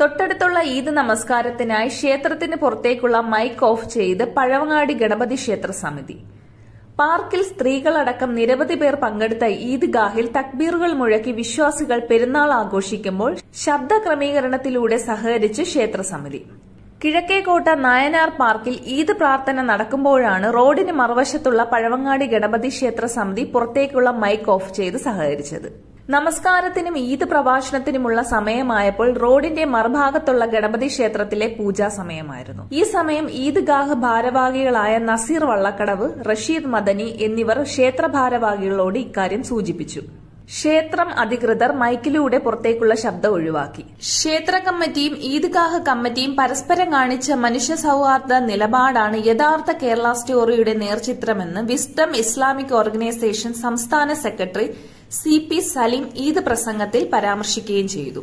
തൊട്ടടുത്തുള്ള ഈദ് നമസ്കാരത്തിനായി ക്ഷേത്രത്തിന് പുറത്തേക്കുള്ള മൈക്ക് ഓഫ് ചെയ്ത് പഴവങ്ങാടി ഗണപതി ക്ഷേത്ര സമിതി. പാർക്കിൽ സ്ത്രീകളടക്കം നിരവധി പേർ പങ്കെടുത്ത ഈദ് ഗാഹിൽ തക്ബീറുകൾ മുഴക്കി വിശ്വാസികൾ പെരുന്നാൾ ആഘോഷിക്കുമ്പോൾ ശബ്ദ ക്രമീകരണത്തിലൂടെ സഹകരിച്ച് ക്ഷേത്രസമിതി കിഴക്കേക്കോട്ട നായനാർ പാർക്കിൽ ഈദ് പ്രാർത്ഥന നടക്കുമ്പോഴാണ് റോഡിന് മറുവശത്തുള്ള പഴവങ്ങാടി ഗണപതി ക്ഷേത്ര സമിതി പുറത്തേക്കുള്ള മൈക്ക് ഓഫ് ചെയ്ത് സഹകരിച്ചത്. നമസ്കാരത്തിനും ഈദ് പ്രഭാഷണത്തിനുമുള്ള സമയമായപ്പോൾ റോഡിന്റെ മറുഭാഗത്തുള്ള ഗണപതി ക്ഷേത്രത്തിലെ പൂജാ സമയമായിരുന്നു. ഈ സമയം ഈദ്ഗാഹ് ഭാരവാഹികളായ നസീർ വള്ളക്കടവ് റഷീദ് മദനി എന്നിവർ ക്ഷേത്ര ഭാരവാഹികളോട് ഇക്കാര്യം സൂചിപ്പിച്ചു. ക്ഷേത്രം അധികൃതർ മൈക്കിലൂടെ പുറത്തേക്കുള്ള ശബ്ദം ഒഴിവാക്കി. ക്ഷേത്ര കമ്മിറ്റിയും ഈദ്ഗാഹ് കമ്മിറ്റിയും പരസ്പരം കാണിച്ച മനുഷ്യ സൌഹാർദ്ദ നിലപാടാണ് യഥാർത്ഥ കേരള സ്റ്റോറിയുടെ നേർചിത്രമെന്ന് വിസ്ഡം ഇസ്ലാമിക് ഓർഗനൈസേഷൻ സംസ്ഥാന secretary C P Saleem Eid പ്രസംഗത്തിൽ പരാമർശിക്കുകയും ചെയ്തു